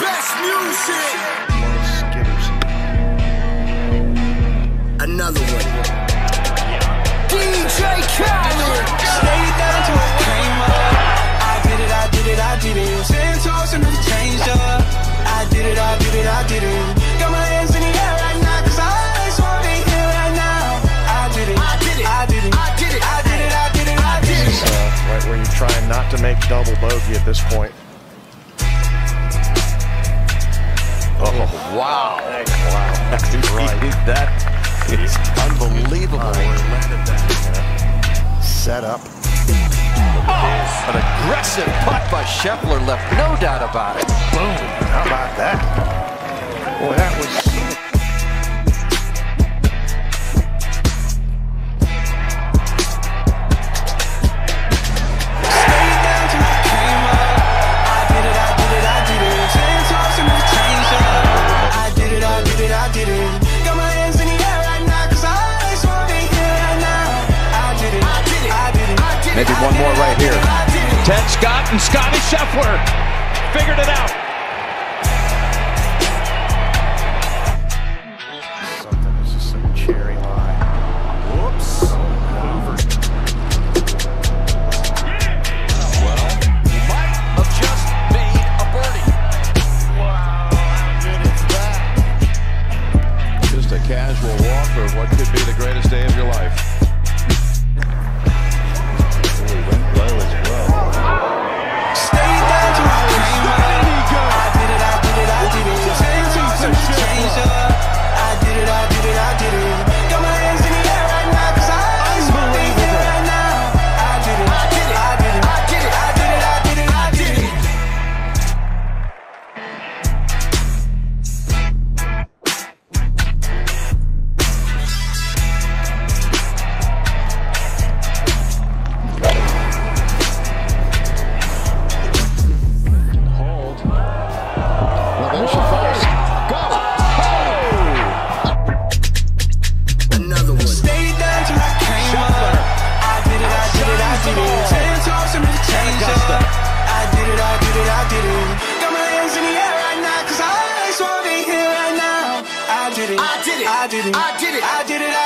music. Another one. DJ Khaled. Stay down till I came up. I did it, I did it, I did it. Ten toes and never changed up. I did it, I did it, I did it. Got my hands in the air right now, cause I just want to hear right now. I did it, I did it. I did it, I did it. I did it, I did it, I did This is uh, right where you're trying not to make double bogey at this point. Wow. Wow. right. that is unbelievable. Set up. An aggressive putt by Scheffler left no doubt about it. Boom. How about that? Maybe one more right here. Ted Scott and Scottie Scheffler figured it out. Did it. I did it, I did it, I did it.